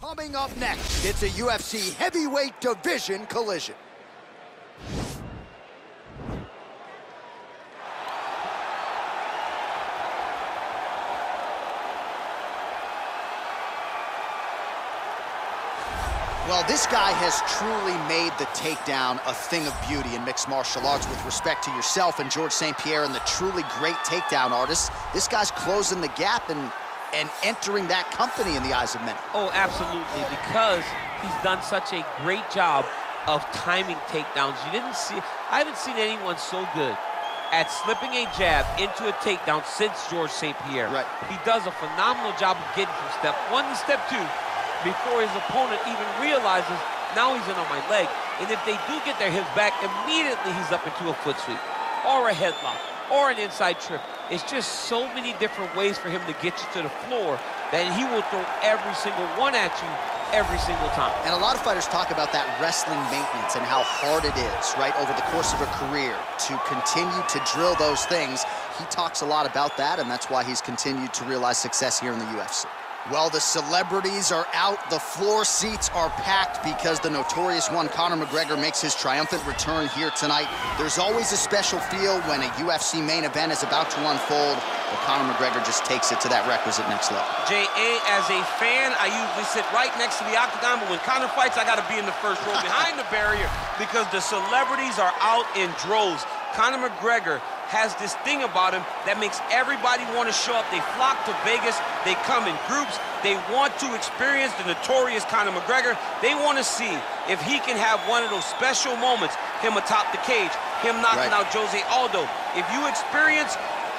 Coming up next, it's a UFC heavyweight division collision. Well, this guy has truly made the takedown a thing of beauty in mixed martial arts with respect to yourself and George St. Pierre and the truly great takedown artists. This guy's closing the gap and, and entering that company in the eyes of many. Oh, absolutely, because he's done such a great job of timing takedowns. You didn't see, I haven't seen anyone so good at slipping a jab into a takedown since George St. Pierre. Right. He does a phenomenal job of getting from step one to step two before his opponent even realizes now he's in on my leg. And if they do get their hips back, immediately he's up into a foot sweep or a headlock or an inside trip. It's just so many different ways for him to get you to the floor that he will throw every single one at you every single time. And a lot of fighters talk about that wrestling maintenance and how hard it is, right, over the course of a career to continue to drill those things. He talks a lot about that, and that's why he's continued to realize success here in the UFC. Well, the celebrities are out. The floor seats are packed because the notorious one, Conor McGregor, makes his triumphant return here tonight. There's always a special feel when a UFC main event is about to unfold, but Conor McGregor just takes it to that requisite next level. J.A., as a fan, I usually sit right next to the octagon, but when Conor fights, I got to be in the first row behind the barrier because the celebrities are out in droves. Conor McGregor has this thing about him that makes everybody want to show up. They flock to Vegas. They come in groups. They want to experience the notorious Conor McGregor. They want to see if he can have one of those special moments, him atop the cage, him knocking right. out Jose Aldo. If you experience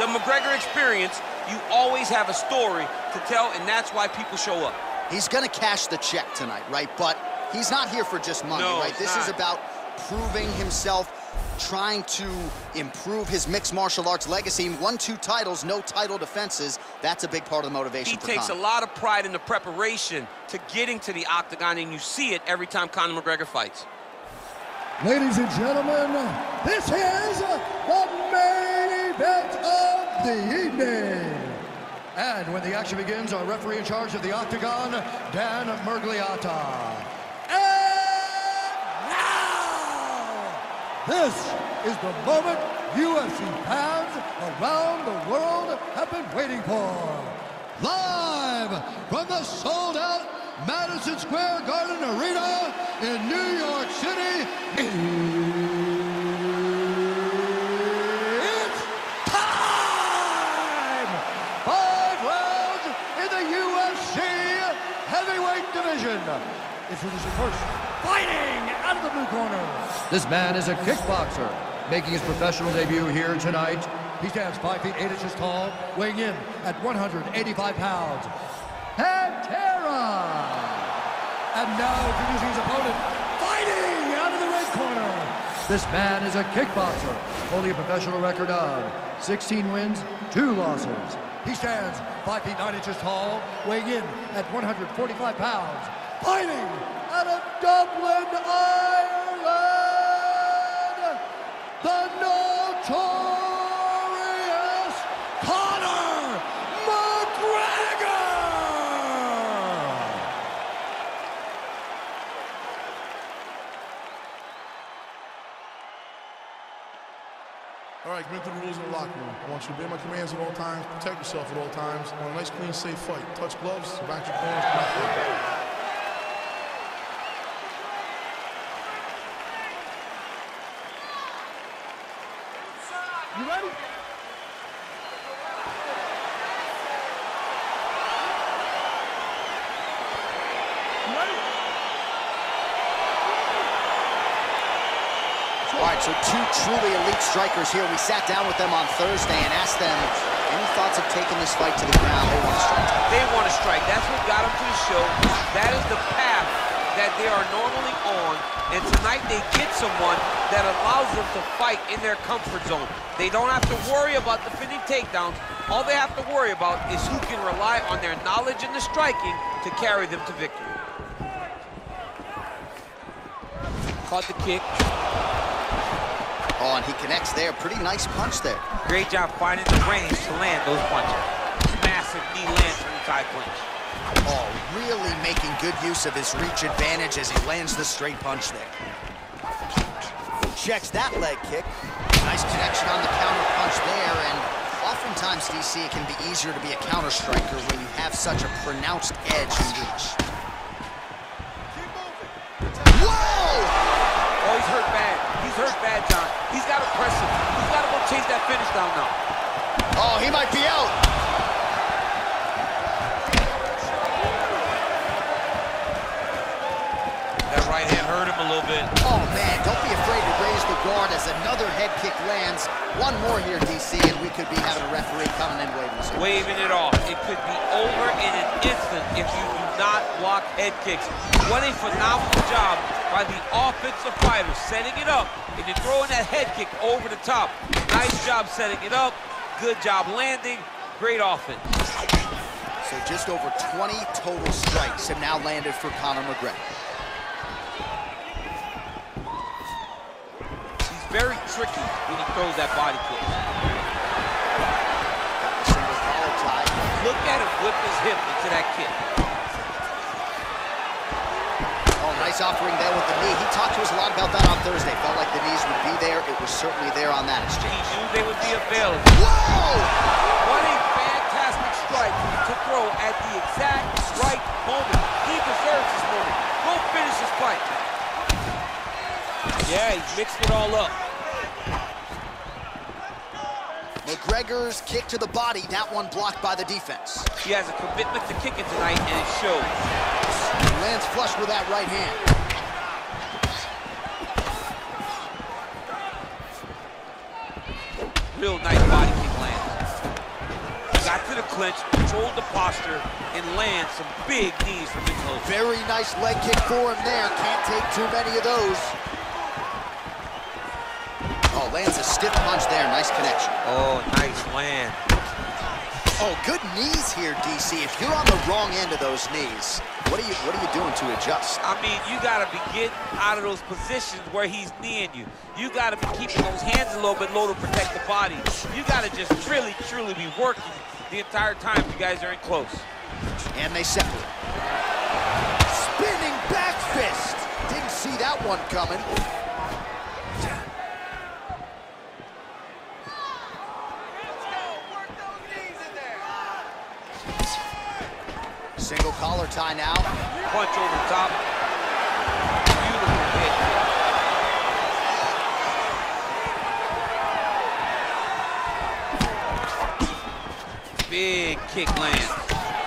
the McGregor experience, you always have a story to tell, and that's why people show up. He's going to cash the check tonight, right? But he's not here for just money, no, right? This not. is about proving himself trying to improve his mixed martial arts legacy. Won two titles, no title defenses. That's a big part of the motivation He takes Conor. a lot of pride in the preparation to getting to the octagon, and you see it every time Conor McGregor fights. Ladies and gentlemen, this is the main event of the evening. And when the action begins, our referee in charge of the octagon, Dan Miragliotta. This is the moment UFC fans around the world have been waiting for. Live from the sold-out Madison Square Garden Arena in New York City, it's time! Five rounds in the UFC heavyweight division. Introducing first, fighting out of the blue corner. This man is a kickboxer, making his professional debut here tonight. He stands 5 feet 8 inches tall, weighing in at 185 pounds. Pantera! And now introducing his opponent, fighting out of the red corner. This man is a kickboxer, holding a professional record of 16 wins, 2 losses. He stands 5 feet 9 inches tall, weighing in at 145 pounds. Fighting out of Dublin, Ireland! the notorious Conor McGregor! All right, to the rules in the locker room. I want you to obey my commands at all times, protect yourself at all times. Want a nice, clean, safe fight. Touch gloves, back your corners, come out You ready? All right, so two truly elite strikers here. We sat down with them on Thursday and asked them any thoughts of taking this fight to the ground. They want to strike. They want to strike. That's what got them to the show. That is the path that they are normally on. And tonight they get someone that allows them to fight in their comfort zone. They don't have to worry about defending takedowns. All they have to worry about is who can rely on their knowledge in the striking to carry them to victory. Caught the kick. Oh, and he connects there. Pretty nice punch there. Great job finding the range to land those punches. Massive knee lands from the side clinch. Oh, really making good use of his reach advantage as he lands the straight punch there. Checks that leg kick. Nice connection on the counter punch there, and oftentimes, DC, it can be easier to be a counter striker when you have such a pronounced edge and reach. Whoa! Oh, he's hurt bad. Hurt bad, John. He's got to press him. He's got to go chase that finish down now. Oh, he might be out. That right hand hurt him a little bit. Oh, man, don't be afraid to raise the guard as another head kick lands. One more here, DC, and we could be having a referee coming in waving us. Waving it off. It could be over in an instant if you do not block head kicks. What a phenomenal job by the offensive fighter, setting it up and then throwing that head kick over the top. Nice job setting it up. Good job landing. Great offense. So just over 20 total strikes have now landed for Conor McGregor. He's very tricky when he throws that body kick. Single collar tie. Look at him whip his hip into that kick. Nice offering there with the knee. He talked to us a lot about that on Thursday. Felt like the knees would be there. It was certainly there on that exchange. He knew they would be available. Whoa! What a fantastic strike to throw at the exact right moment. He deserves this moment. Go finish this fight. Yeah, he's mixed it all up. McGregor's kick to the body. That one blocked by the defense. He has a commitment to kicking tonight, and it shows. He lands flush with that right hand. Real nice body kick lands. Got to the clinch, controlled the posture, and lands some big knees from the close. Very nice leg kick for him there. Can't take too many of those. Oh, lands a stiff punch there. Nice connection. Oh, nice land. Oh, good knees here, DC. If you're on the wrong end of those knees, what are you what are you doing to adjust? I mean, you got to be getting out of those positions where he's kneeing you. You got to be keeping those hands a little bit low to protect the body. You got to just really, truly be working the entire time you guys are in close. And they separate. Spinning back fist. Didn't see that one coming. Single collar tie now. Punch over top. Beautiful hit. Big kick lands.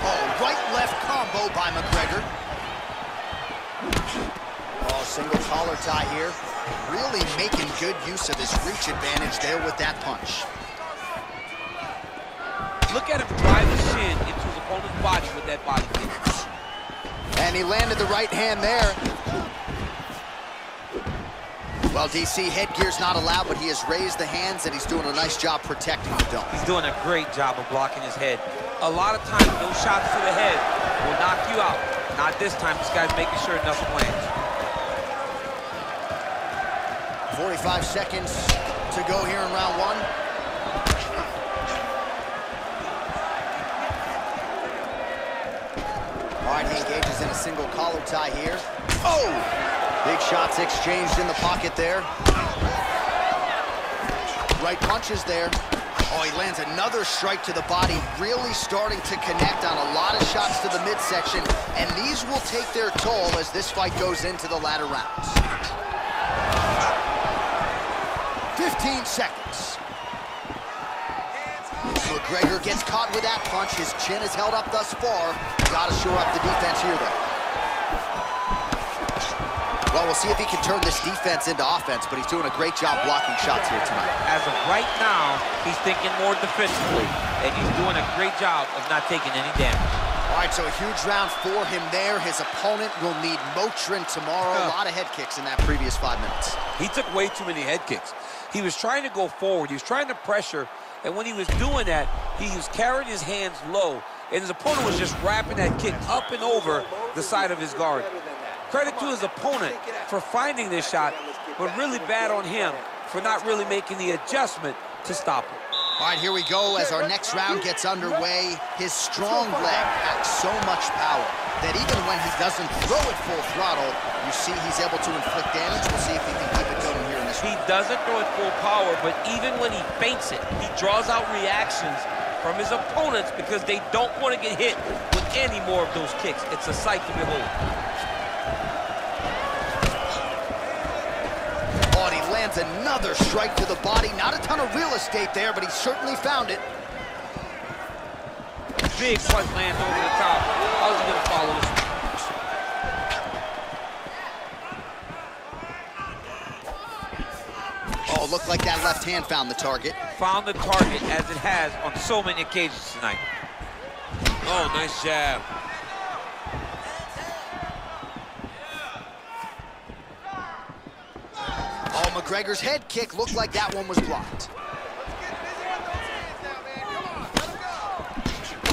Oh, right-left combo by McGregor. Oh, single collar tie here. Really making good use of his reach advantage there with that punch. Look at him drive that body kick. And he landed the right hand there. Well, DC, headgear's not allowed, but he has raised the hands, and he's doing a nice job protecting the dome. He's doing a great job of blocking his head. A lot of times, those shots to the head will knock you out. Not this time. This guy's making sure nothing lands. 45 seconds to go here in round one. In a single collar tie here. Oh! Big shots exchanged in the pocket there. Right punches there. Oh, he lands another strike to the body, really starting to connect on a lot of shots to the midsection, and these will take their toll as this fight goes into the latter rounds. 15 seconds. McGregor gets caught with that punch. His chin is held up thus far. Got to shore up the defense here, though. Well, we'll see if he can turn this defense into offense, but he's doing a great job blocking shots here tonight. As of right now, he's thinking more defensively, and he's doing a great job of not taking any damage. All right, so a huge round for him there. His opponent will need Motrin tomorrow. A lot of head kicks in that previous five minutes. He took way too many head kicks. He was trying to go forward. He was trying to pressure. And when he was doing that, he was carrying his hands low. And his opponent was just wrapping that kick up and over the side of his guard. Credit to his opponent for finding this shot, but really bad on him for not really making the adjustment to stop it. All right, here we go as our next round gets underway. His strong leg packs so much power. that even when he doesn't throw it full throttle, you see he's able to inflict damage. We'll see if he can He doesn't throw it full power, but even when he feints it, he draws out reactions from his opponents because they don't want to get hit with any more of those kicks. It's a sight to behold. Oh, and he lands another strike to the body. Not a ton of real estate there, but he certainly found it. Big punch lands over the top. How's he gonna follow this? Oh, looked like that left hand found the target. Found the target as it has on so many occasions tonight. Oh, nice jab. Oh, McGregor's head kick looked like that one was blocked.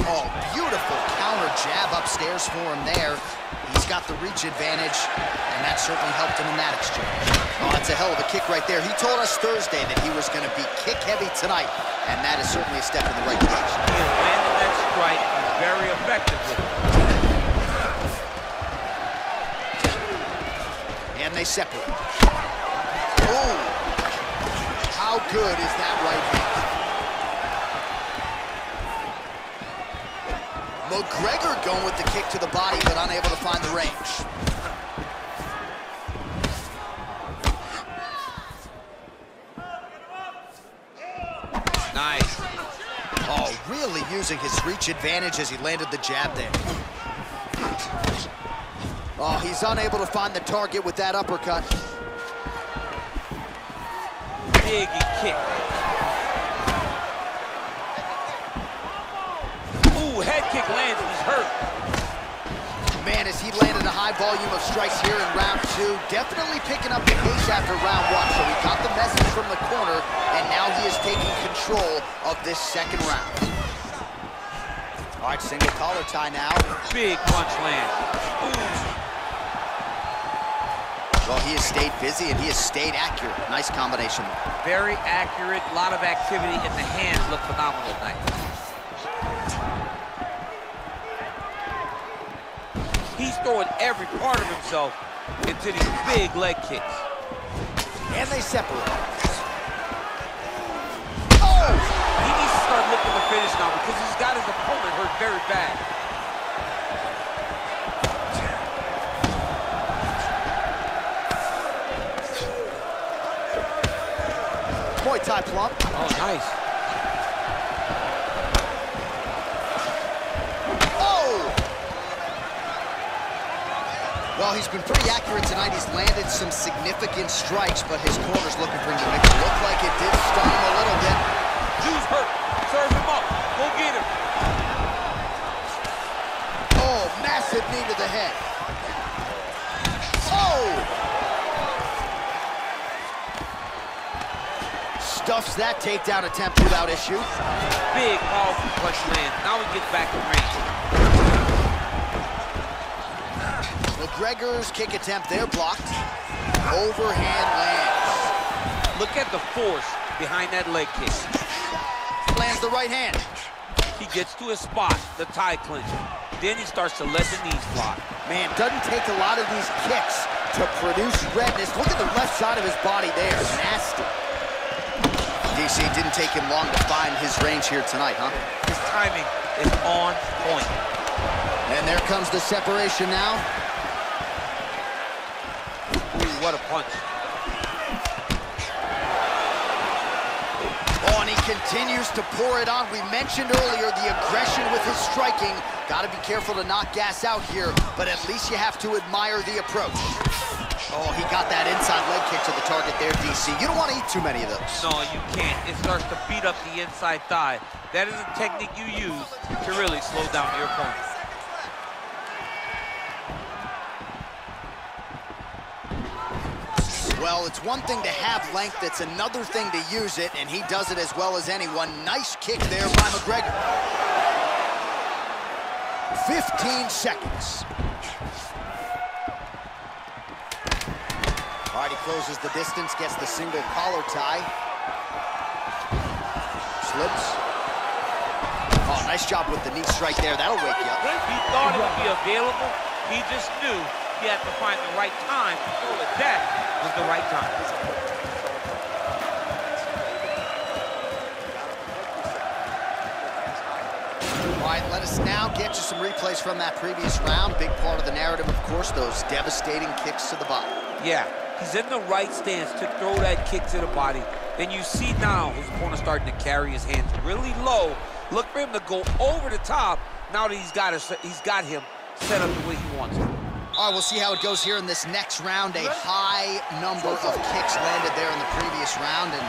Oh, beautiful counter jab upstairs for him there. Got the reach advantage, and that certainly helped him in that exchange. Oh, that's a hell of a kick right there. He told us Thursday that he was going to be kick-heavy tonight, and that is certainly a step in the right direction. He landed that strike very effectively. And they separate. Oh, how good is that right hand? McGregor going with the kick to the body, but unable to find the range. Nice. Oh, really using his reach advantage as he landed the jab there. Oh, he's unable to find the target with that uppercut. Big kick. Lands. He's hurt. Man, as he landed a high volume of strikes here in round two, definitely picking up the pace after round one. So he got the message from the corner, and now he is taking control of this second round. All right, single collar tie now. Big punch land. Ooh. Well, he has stayed busy and he has stayed accurate. Nice combination. Very accurate. A lot of activity in the hands. Look phenomenal tonight. Throwing every part of himself into these big leg kicks. And they separate. Oh! He needs to start looking to finish now because he's got his opponent hurt very bad. Muay Thai plum. Oh, nice. He's been pretty accurate tonight. He's landed some significant strikes, but his corner's looking for him to make it look like it did stun him a little bit. Drew's hurt. Serve him up. Go get him. Oh, massive knee to the head. Oh! Stuffs that takedown attempt without issue. Big, powerful punch land. Now he gets back to range. McGregor's kick attempt there blocked. Overhand lands. Look at the force behind that leg kick. Lands the right hand. He gets to his spot, the Thai clinch. Then he starts to let the knees fly. Man, doesn't take a lot of these kicks to produce redness. Look at the left side of his body there. Nasty. DC didn't take him long to find his range here tonight, huh? His timing is on point. And there comes the separation now. What a punch. Oh, and he continues to pour it on. We mentioned earlier the aggression with his striking. Got to be careful to not gas out here, but at least you have to admire the approach. Oh, he got that inside leg kick to the target there, DC. You don't want to eat too many of those. No, you can't. It starts to beat up the inside thigh. That is a technique you use to really slow down your opponent. Well, it's one thing to have length, it's another thing to use it, and he does it as well as anyone. Nice kick there by McGregor. 15 seconds. All right, he closes the distance, gets the single collar tie. Slips. Oh, nice job with the knee strike there. That'll wake you up. He thought it would be available. He just knew he had to find the right time to throw it. That was the right time. All right, let us now get you some replays from that previous round. Big part of the narrative, of course, those devastating kicks to the body. Yeah, he's in the right stance to throw that kick to the body. And you see now his opponent starting to carry his hands really low. Look for him to go over the top now that he's got, he's got him set up the way he wants him. All right, we'll see how it goes here in this next round. A high number of kicks landed there in the previous round, and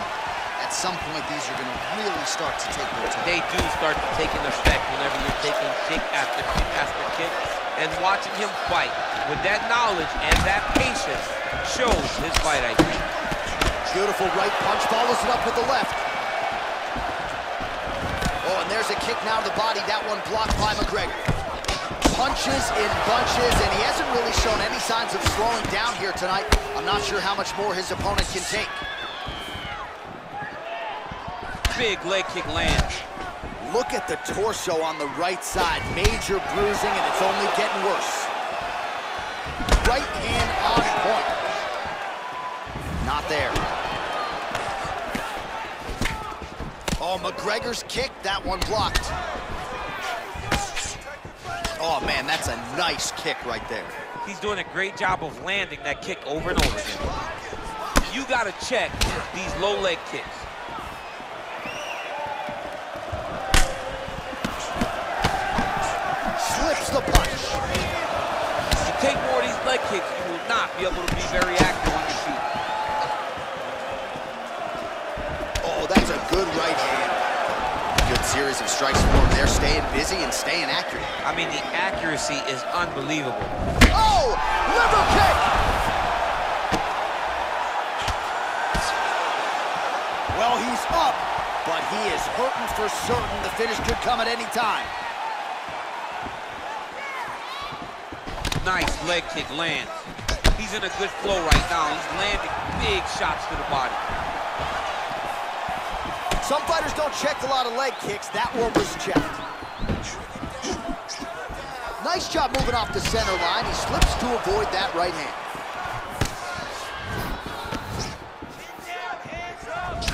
at some point, these are going to really start to take their toll. They do start to take an effect whenever you're taking kick after kick after kick. And watching him fight with that knowledge and that patience shows his fight IQ. Beautiful right punch, follows it up with the left. Oh, and there's a kick now to the body. That one blocked by McGregor. Punches in bunches, and he hasn't really shown any signs of slowing down here tonight. I'm not sure how much more his opponent can take. Big leg kick lands. Look at the torso on the right side. Major bruising, and it's only getting worse. Right hand on point. Not there. Oh, McGregor's kick, that one blocked. Oh, man, that's a nice kick right there. He's doing a great job of landing that kick over and over again. You got to check these low leg kicks. Slips the punch. If you take more of these leg kicks, you will not be able to be very active on your feet. Oh, that's a good right hand. Series of strikes for him there, staying busy and staying accurate. I mean, the accuracy is unbelievable. Oh, liver kick! Well, he's up, but he is hurting for certain. The finish could come at any time. Nice leg kick lands. He's in a good flow right now. He's landing big shots to the body. Some fighters don't check a lot of leg kicks. That one was checked. Nice job moving off the center line. He slips to avoid that right hand.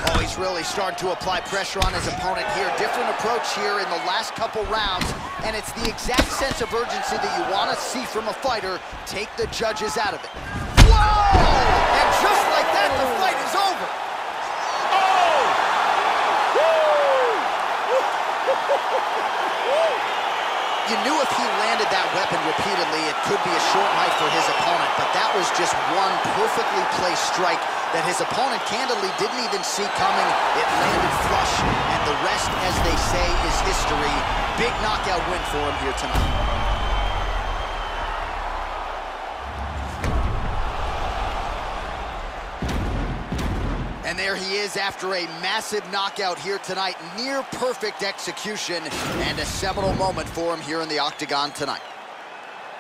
Oh, he's really starting to apply pressure on his opponent here. Different approach here in the last couple rounds, and it's the exact sense of urgency that you want to see from a fighter. Take the judges out of it. Whoa! And just like that, the fight is over. You knew if he landed that weapon repeatedly, it could be a short night for his opponent, but that was just one perfectly placed strike that his opponent candidly didn't even see coming. It landed flush, and the rest, as they say, is history. Big knockout win for him here tonight. He is after a massive knockout here tonight. Near perfect execution and a seminal moment for him here in the Octagon tonight.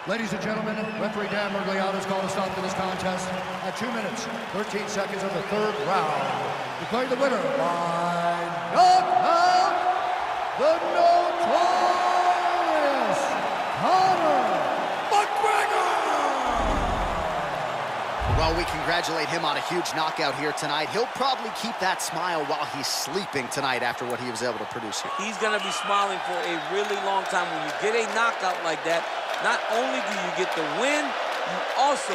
Ladies and gentlemen, referee Dan Miragliotta has called a stop to this contest at 2 minutes, 13 seconds of the third round. Declaring the winner by knockout, the notorious Conor McGregor! Well, we congratulate him on a huge knockout here tonight. He'll probably keep that smile while he's sleeping tonight after what he was able to produce here. He's going to be smiling for a really long time. When you get a knockout like that, not only do you get the win, you also,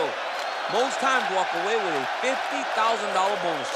most times, walk away with a $50,000 bonus.